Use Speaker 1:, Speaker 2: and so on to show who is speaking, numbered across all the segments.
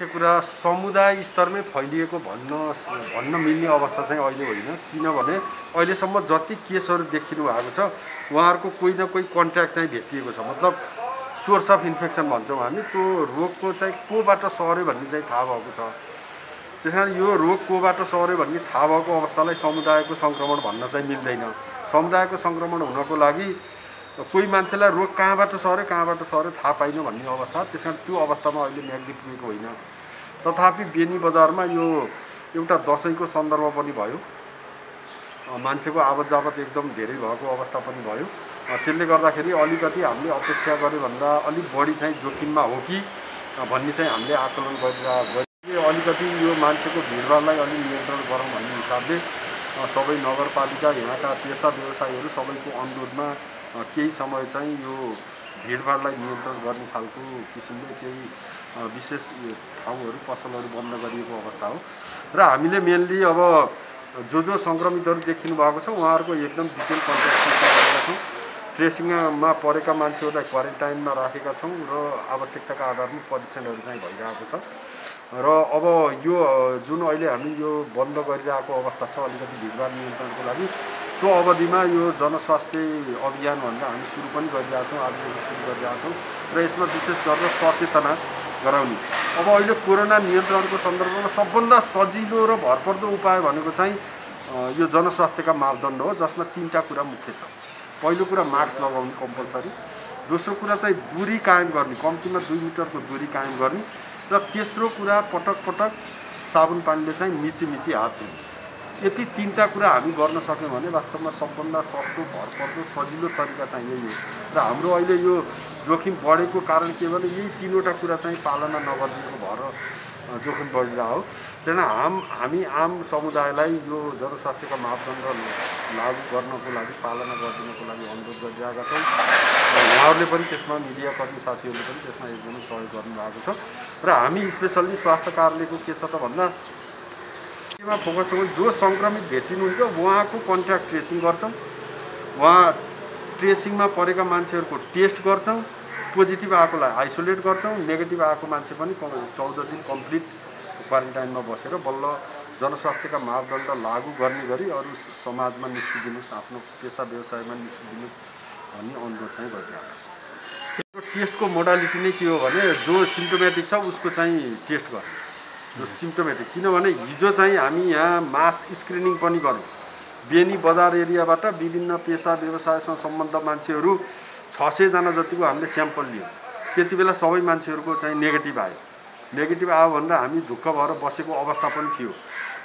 Speaker 1: के कुरा समुदाय स्तरमै फैलिएको भन्न भन्न मिल्ने अवस्था चाहिँ अहिले होइन। किनभने अहिलेसम्म जति केसहरू देखिनु भएको छ उहाँहरूको कोही न कोही कन्ट्याक्ट चाहिँ भेटिएको छ। मतलब सोर्स अफ इन्फेक्सन भन्छौँ हामी। त्यो रोगको चाहिँ कोबाट सर्यो भन्ने चाहिँ थाहा भएको छ। त्यस कारण यो रोग कोबाट सर्यो भन्ने थाहा भएको अवस्थालाई समुदायको सङ्क्रमण भन्न चाहिँ मिल्दैन। समुदायको सङ्क्रमण हुनको लागि कोही मान्छेलाई रोग कहाँबाट सर्यो कहाँबाट सर्यो थाहा पाइन भन्ने अवस्था। त्यस कारण त्यो अवस्थामा अहिले म्याग्दी पुगेको होइन। तथापि बेनी बजारमा यो एउटा दसैँको सन्दर्भ पनि भयो। मान्छेको आवत जावत एकदम धेरै भएको अवस्था पनि भयो। त्यसले गर्दाखेरि अलिकति हामीले अपेक्षा गऱ्यो भन्दा अलिक बढी चाहिँ जोखिममा हो कि भन्ने चाहिँ हामीले आकलन गरिरहेको अलिकति यो मान्छेको भिडभाडलाई अलिक नियन्त्रण गरौँ भन्ने हिसाबले सबै नगरपालिका यहाँका पेसा व्यवसायीहरू सबैको अनुरोधमा केही समय चाहिँ यो भिडभाडलाई नियन्त्रण गर्ने खालको किसिमले केही विशेष ठाउँहरू पसलहरू बन्द गरिएको अवस्था हो। र हामीले मेनली अब जो जो सङ्क्रमितहरू देखिनु भएको छ उहाँहरूको एकदम डिटेल कन्ट्याक्ट गरेका छौँ। ट्रेसिङमा परेका मान्छेहरूलाई क्वारेन्टाइनमा राखेका छौँ र आवश्यकताका आधारमा परीक्षणहरू चाहिँ भइरहेको छ। र अब यो जुन अहिले हामी यो बन्द गरिरहेको अवस्था छ अलिकति भिडभाड नियन्त्रणको लागि त्यो अवधिमा यो जनस्वास्थ्य अभियान भनेर हामी सुरु पनि गरिरहेको छौँ आजदेखि सुरु गरिरहेको छौँ र यसमा विशेष गरेर सचेतना गराउने। अब अहिले कोरोना नियन्त्रणको सन्दर्भमा सबभन्दा सजिलो र भरपर्दो उपाय भनेको चाहिँ यो जनस्वास्थ्यका मापदण्ड हो जसमा तिनवटा कुरा मुख्य छ। पहिलो कुरा मास्क लगाउनु कम्पलसरी। दोस्रो कुरा चाहिँ दुरी कायम गर्ने कम्तीमा दुई मिटरको दुरी कायम गर्ने र तेस्रो कुरा पटक पटक साबुन पानीले चाहिँ मिची मिची हात धुने। यति तिनवटा कुरा हामी गर्न सक्यौँ भने वास्तवमा सबभन्दा सस्तो भरपर्दो सजिलो तरिका चाहिँ यही हो र हाम्रो अहिले यो जोखिम बढेको कारण के भने यही तिनवटा कुरा चाहिँ पालना नगरिदिएको भएर जोखिम बढिरहेको हो। त्यही हाम हामी आम समुदायलाई यो जनस्वास्थ्यका मापदण्ड लागू गर्नको लागि पालना गरिदिनको लागि अनुरोध गरिरहेका छौँ। उहाँहरूले पनि त्यसमा मिडियाकर्मी साथीहरूले पनि त्यसमा एकदमै सहयोग गर्नुभएको छ। र हामी स्पेसल्ली स्वास्थ्य कार्यालयको के छ त भन्दा केमा फोकस जो सङ्क्रमित भेटिनुहुन्छ उहाँको कन्ट्याक्ट ट्रेसिङ गर्छौँ। उहाँ ट्रेसिङमा परेका मान्छेहरूको टेस्ट गर्छौँ पोजिटिभ आएकोलाई आइसोलेट गर्छौँ नेगेटिभ आएको मान्छे पनि चौध दिन कम्प्लिट क्वारेन्टाइनमा बसेर बल्ल जनस्वास्थ्यका मापदण्ड लागू गर्ने गरी अरू समाजमा निस्किदिनुहोस् आफ्नो पेसा व्यवसायमा निस्किदिनुहोस् भन्ने अनुरोध चाहिँ गरिरहेको टेस्टको मोडालिटी नै के हो भने जो सिम्टोमेटिक छ उसको चाहिँ टेस्ट गर्ने। जो सिम्टोमेटिक। किनभने हिजो चाहिँ हामी यहाँ मास स्क्रिनिङ पनि गऱ्यौँ। बेनी बजार एरियाबाट विभिन्न पेसा व्यवसायसँग सम्बन्ध मान्छेहरू छ सयजना जतिको हामीले स्याम्पल लियौँ। त्यति बेला सबै मान्छेहरूको चाहिँ नेगेटिभ आयो। नेगेटिभ आयो भनेर हामी ढुक्क भएर बसेको अवस्था पनि थियो।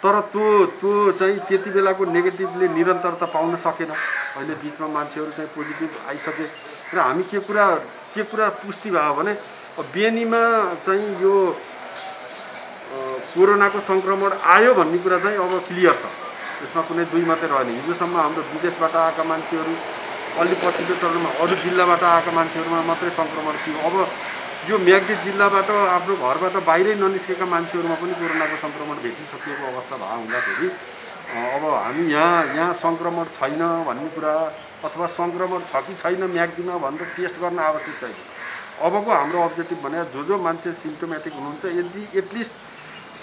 Speaker 1: तर त्यो त्यो चाहिँ त्यति बेलाको नेगेटिभले निरन्तरता पाउन सकेन। अहिले बिचमा मान्छेहरू चाहिँ पोजिटिभ आइसके। र हामी के कुरा के कुरा पुष्टि भयो भने बेनीमा चाहिँ यो कोरोनाको सङ्क्रमण आयो भन्ने कुरा चाहिँ अब क्लियर छ। त्यसमा कुनै दुई मात्रै रहेन। हिजोसम्म हाम्रो विदेशबाट आएका मान्छेहरू अलि पछिल्लो चरणमा अरू जिल्लाबाट आएका मान्छेहरूमा मात्रै सङ्क्रमण थियो। अब यो म्याग्दी जिल्लाबाट आफ्नो घरबाट बाहिरै ननिस्केका मान्छेहरूमा पनि कोरोनाको सङ्क्रमण भेटिसकिएको अवस्था भए हुँदाखेरि अब हामी यहाँ यहाँ सङ्क्रमण छैन भन्ने कुरा अथवा सङ्क्रमण छ कि छैन म्याग्दीमा भनेर टेस्ट गर्न आवश्यक छैन। अबको हाम्रो अब्जेक्टिभ भने जो जो मान्छे सिम्टोमेटिक हुनुहुन्छ यदि एटलिस्ट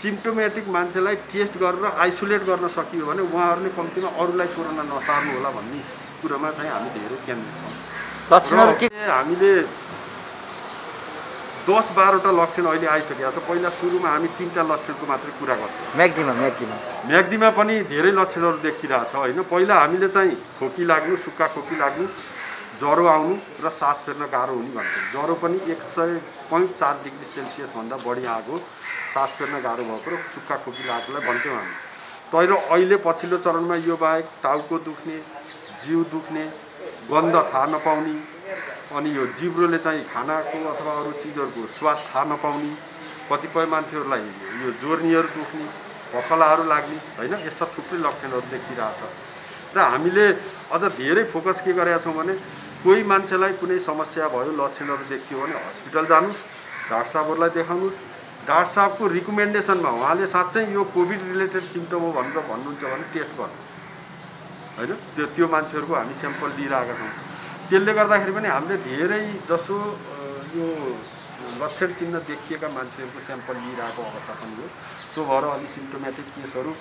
Speaker 1: सिम्टोमेटिक मान्छेलाई टेस्ट गरेर आइसोलेट गर्न सकियो भने उहाँहरूले कम्तीमा अरूलाई कोरोना नसार्नु होला भन्ने कुरोमा चाहिँ हामी धेरै केन्द्रित छौँ। हामीले दस बाह्रवटा लक्षण अहिले आइसकेको छ। पहिला सुरुमा हामी तिनवटा लक्षणको मात्रै कुरा गर्थ्यौँ।
Speaker 2: म्याग्दीमा म्याग्दीमा।
Speaker 1: म्याग्दीमा पनि धेरै लक्षणहरू देखिरहेको छ होइन? पहिला हामीले चाहिँ खोकी लाग्नु सुक्खा खोकी लाग्नु ज्वरो आउनु र सास फेर्न गाह्रो हुने भन्छौँ ज्वरो पनि एक सय पोइन्ट चार डिग्री सेल्सियसभन्दा बढी आएको सास फेर्न गाह्रो भएको र सुक्खा खोकी लागेकोलाई भन्छौँ हामी। तर अहिले पछिल्लो चरणमा यो बाहेक टाउको दुख्ने जिउ दुख्ने गन्ध थाहा नपाउने अनि यो जिब्रोले चाहिँ खानाको अथवा अरू चिजहरूको स्वाद थाहा नपाउने कतिपय मान्छेहरूलाई यो जोर्नीहरू दुख्ने भखलाहरू लाग्ने होइन? यस्ता थुप्रै लक्षणहरू देखिरहेछ। र हामीले अझ धेरै फोकस के गरेका छौँ भने कोही मान्छेलाई कुनै समस्या भयो लक्षणहरू देखियो भने हस्पिटल जानुहोस् डाक्टर साहबहरूलाई देखाउनुहोस् डाक्टर साहबको रिकमेन्डेसनमा उहाँले साँच्चै यो कोभिड रिलेटेड सिम्टम हो भनेर भन्नुहुन्छ भने टेस्ट गर्नु। होइन? त्यो त्यो मान्छेहरूको हामी स्याम्पल लिइरहेका छौँ। त्यसले गर्दाखेरि पनि हामीले धेरै जसो यो लक्षण चिन्ह देखिएका मान्छेहरूको स्याम्पल लिइरहेको अवस्था पनि हो त्यो भएर अलि सिम्टोमेटिक केसहरू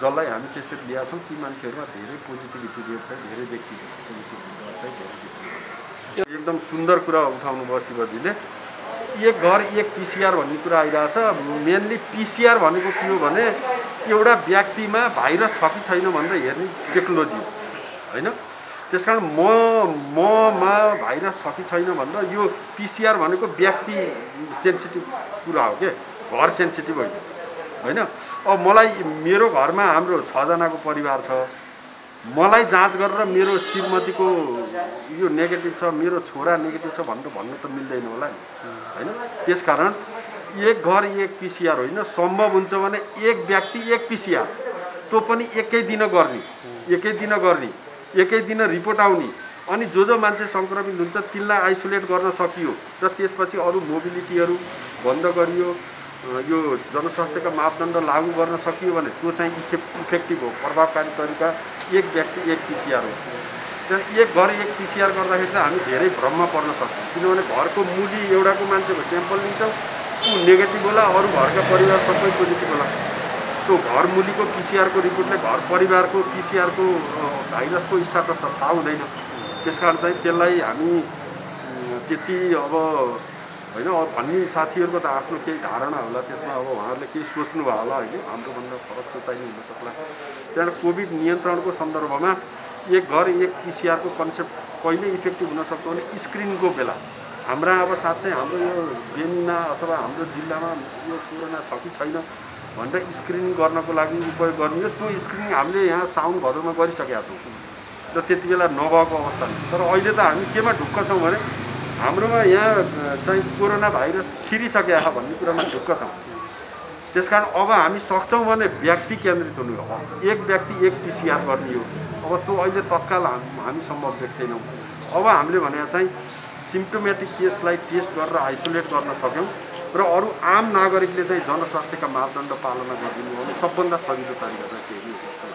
Speaker 1: जसलाई हामी त्यसरी ल्याएको छौँ ती मान्छेहरूमा धेरै पोजिटिभिटी रेट चाहिँ धेरै देखिएको छ। पोजिटिभ रेट चाहिँ धेरै। एकदम सुन्दर कुरा उठाउनु भयो शिवजीले। एक घर एक पिसिआर भन्ने कुरा आइरहेछ। मेनली पिसिआर भनेको के हो भने एउटा व्यक्तिमा भाइरस छ कि छैन भनेर हेर्ने टेक्नोलोजी होइन? त्यस कारण म ममा भाइरस छ कि छैन भनेर यो पिसिआर भनेको व्यक्ति सेन्सिटिभ कुरा हो के? घर सेन्सिटिभ होइन होइन? अब मलाई मेरो घरमा हाम्रो छजनाको परिवार छ। मलाई जाँच गरेर मेरो श्रीमतीको यो नेगेटिभ छ मेरो छोरा नेगेटिभ छ भनेर भन्नु त मिल्दैन होला नि। होइन? त्यसकारण एक घर एक पिसिआर होइन सम्भव हुन्छ भने एक व्यक्ति एक पिसिआर त्यो पनि एकै दिन गर्ने एकै दिन गर्ने एकै दिन रिपोर्ट आउने। अनि जो जो मान्छे सङ्क्रमित हुन्छ तिनलाई आइसोलेट गर्न सकियो र त्यसपछि अरू मोबिलिटीहरू बन्द गरियो यो जनस्वास्थ्यका मापदण्ड लागू गर्न सकियो भने त्यो चाहिँ इफेक्ट इफेक्टिभ हो। प्रभावकारी तरिका एक व्यक्ति एक पिसिआर हो। त्यहाँ एक घर एक पिसिआर गर्दाखेरि चाहिँ हामी धेरै भ्रममा पर्न सक्छौँ। किनभने घरको मुली एउटाको मान्छेको स्याम्पल लिन्छौँ ऊ नेगेटिभ होला अरू घरका परिवार सबै पोजिटिभ होला। त्यो घर मुलीको पिसिआरको रिपोर्टले घर परिवारको पिसिआरको भाइरसको त थाहा हुँदैन। त्यस कारण चाहिँ त्यसलाई हामी त्यति अब होइन अब भन्ने साथीहरूको त आफ्नो केही धारणा होला। त्यसमा अब उहाँहरूले केही सोच्नु भयो होला होइन हाम्रोभन्दा फरक सोचाइ हुनसक्ला त्यहाँबाट कोभिड नियन्त्रणको सन्दर्भमा एक घर एक पिसिआरको कन्सेप्ट कहिले इफेक्टिभ हुनसक्छ भने स्क्रिनको बेला। हाम्रा अब साँच्चै हाम्रो यो बेनीमा अथवा हाम्रो जिल्लामा यो कोरोना छ कि छैन भनेर स्क्रिनिङ गर्नको लागि उपयोग गर्ने हो त्यो स्क्रिनिङ हामीले यहाँ साउन भदौमा गरिसकेका छौँ। र त्यति बेला नभएको अवस्था तर अहिले त हामी केमा ढुक्क छौँ भने हाम्रोमा यहाँ चाहिँ कोरोना भाइरस छिरिसकेका भन्ने कुरामा ढुक्क छौँ त्यस कारण अब हामी सक्छौँ भने व्यक्ति केन्द्रित हुनु हो एक व्यक्ति एक पिसिआर गर्ने हो अब त्यो अहिले तत्काल हाम- हामी सम्भव देख्दैनौँ अब हामीले भने चाहिँ सिम्टोमेटिक केसलाई टेस्ट गरेर आइसोलेट गर्न सक्यौँ र अरू आम नागरिकले चाहिँ जनस्वास्थ्यका मापदण्ड पालना गरिदिनु हो भने सबभन्दा सजिलो तरिका चाहिँ त्यही हो